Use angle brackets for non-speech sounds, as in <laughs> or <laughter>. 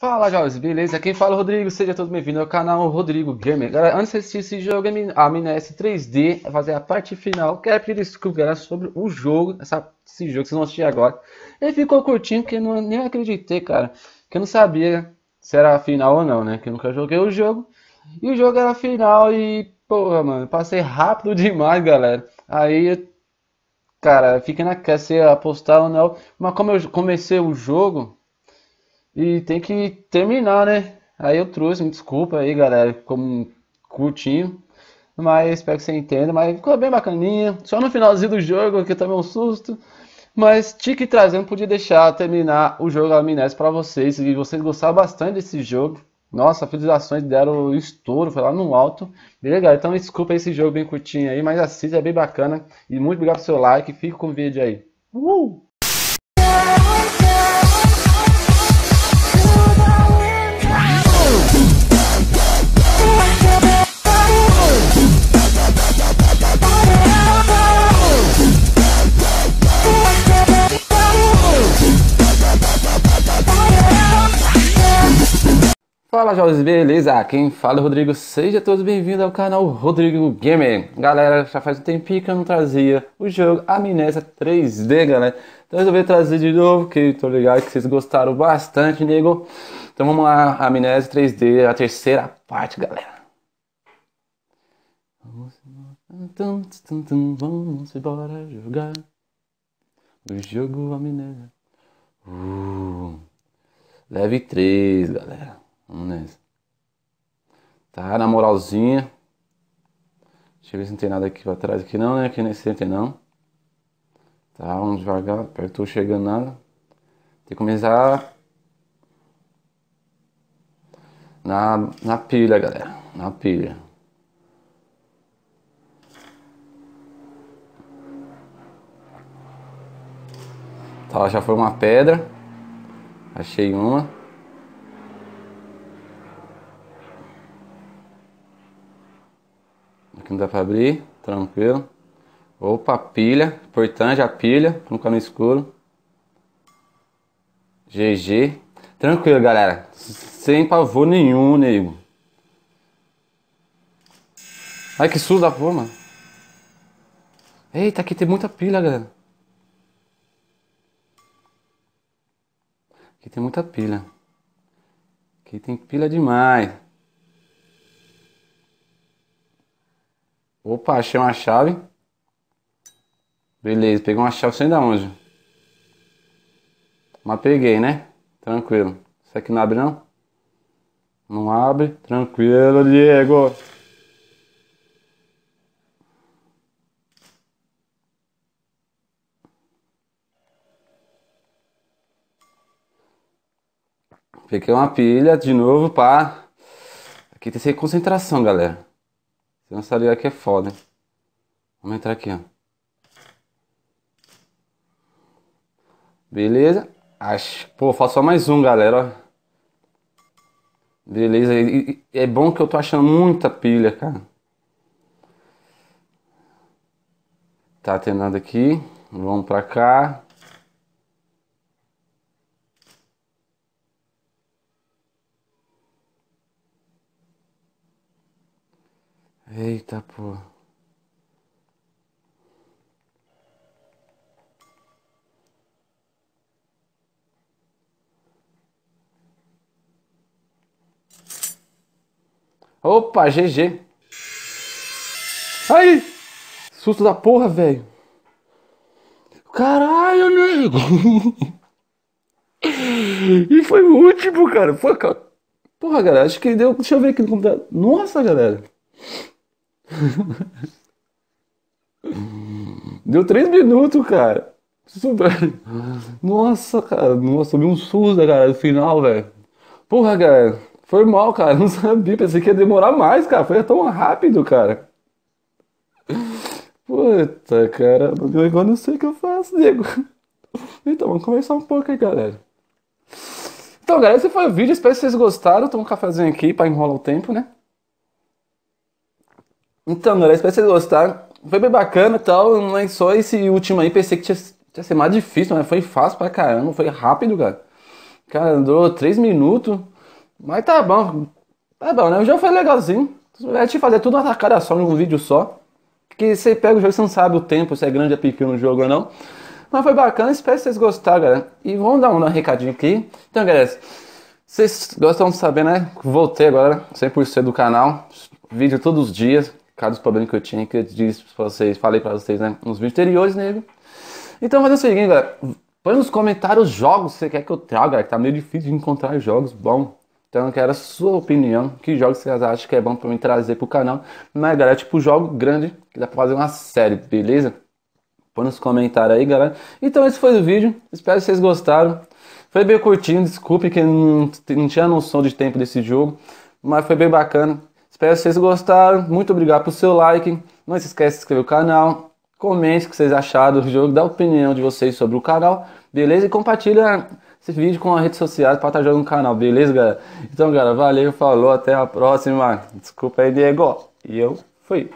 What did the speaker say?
Fala, jovens, beleza? Quem fala é o Rodrigo, seja todo bem-vindo ao canal Rodrigo Gamer. Galera, antes de assistir esse jogo, a Amnésia 3D, vai fazer a parte final. Quero pedir desculpa, sobre o jogo, essa, esse jogo que vocês vão assistir agora. Ele ficou curtinho, porque eu não, nem acreditei, cara, que eu não sabia se era a final ou não, né? Que eu nunca joguei o jogo. E o jogo era a final e, porra, mano, passei rápido demais, galera. Aí, cara, fiquei na se ia apostar ou não. Mas como eu comecei o jogo e tem que terminar, né? Aí eu trouxe, me desculpa aí, galera, como curtinho. Mas espero que você entenda. Mas ficou bem bacaninha. Só no finalzinho do jogo que eu tomei um susto. Mas tinha que trazer, não podia deixar terminar o jogo Amnésia para vocês. E vocês gostaram bastante desse jogo. Nossa, as visualizações deram estouro, foi lá no alto. Legal, então desculpa esse jogo bem curtinho aí, mas assista, é bem bacana. E muito obrigado pelo seu like, fica com o vídeo aí. Uh! Fala jovens, beleza? Quem fala é o Rodrigo, seja todos bem-vindos ao canal Rodrigo Gamer. Galera, já faz um tempinho que eu não trazia o jogo Amnésia 3D, galera. Então resolvi trazer de novo, que tô ligado que vocês gostaram bastante, nego. Então vamos lá, Amnésia 3D, a terceira parte, galera. Vamos embora jogar o jogo Amnésia. Uh, leve 3, galera. Vamos nessa. Tá, na moralzinha. Deixa eu ver se não tem nada aqui pra trás aqui não, né? Aqui nesse centro não. Tá, vamos devagar. Perto chegando nada. Tem que começar na, na pilha, galera. Na pilha. Tá, já foi uma pedra. Achei uma. Aqui não dá pra abrir, tranquilo. Opa, pilha, importante a pilha, ficar no escuro. GG. Tranquilo, galera. Sem pavor nenhum, nego. Ai, que susto da porra, mano. Eita, aqui tem muita pilha, galera. Aqui tem muita pilha. Aqui tem pilha demais. Opa, achei uma chave. Beleza, peguei uma chave sem da onde. Mas peguei, né? Tranquilo. Isso aqui não abre não? Não abre. Tranquilo, Diego. Peguei uma pilha de novo, pá. Aqui tem que ser concentração, galera. Você não sabe que é foda. Vamos entrar aqui, ó. Beleza? Acho, pô, falta só mais um, galera, ó. Beleza, e, e, é bom que eu tô achando muita pilha, cara. Tá tendo nada aqui. Vamos pra cá. Eita, pô. Opa, GG. Aí! Susto da porra, velho. Caralho, nego. <laughs> e foi o último, cara. Foi, cara. Porra, galera, acho que deu. Deixa eu ver aqui no computador. Nossa, galera. <laughs> Deu três minutos, cara. Nossa, cara. Nossa, vi um susto, cara, no final, velho. Porra, cara. Foi mal, cara. <laughs> Não sabia. Pensei que ia demorar mais, cara. Foi tão rápido, cara. Puta, cara. Agora não sei o que eu faço, nego. Então, vamos conversar um pouco aí, galera. Então, galera, esse foi o vídeo. Espero que vocês gostaram. Toma um cafezinho aqui pra enrolar o tempo, né? Então, galera, espero que vocês gostaram. Foi bem bacana e tal, mas só esse último aí pensei que tinha, tinha ser mais difícil, mas foi fácil pra caramba, foi rápido, cara. Cara, durou 3 minutos. Mas tá bom. Tá bom, né? O jogo foi legalzinho. É te fazer tudo uma tacada só num vídeo só. Que você pega o jogo, você não sabe o tempo, se é grande ou pequeno o jogo ou não. Mas foi bacana, espero que vocês gostaram, galera. E vamos dar um recadinho aqui. Então, galera, vocês gostam de saber, né? Voltei agora 100% do canal. Vídeo todos os dias. Cada problema que eu tinha, que eu disse pra vocês, falei pra vocês, né? Nos vídeos anteriores, nego. Então, fazer o seguinte, galera. Põe nos comentários os jogos que você quer que eu traga, galera. Que tá meio difícil de encontrar jogos bons. Então eu quero a sua opinião. Que jogos vocês acham que é bom pra mim trazer pro canal? Mas, galera, tipo jogo grande que dá pra fazer uma série, beleza? Põe nos comentários aí, galera. Então esse foi o vídeo. Espero que vocês gostaram. Foi bem curtinho, desculpe que não, não tinha noção de tempo desse jogo. Mas foi bem bacana. Espero que vocês gostaram. Muito obrigado pelo seu like. Não se esqueça de inscrever no canal. Comente o que vocês acharam do jogo. Dá a opinião de vocês sobre o canal. Beleza? E compartilha esse vídeo com a rede social para estar jogando no canal. Beleza, galera? Então, galera, valeu. Falou. Até a próxima. Desculpa aí, Diego. E eu fui.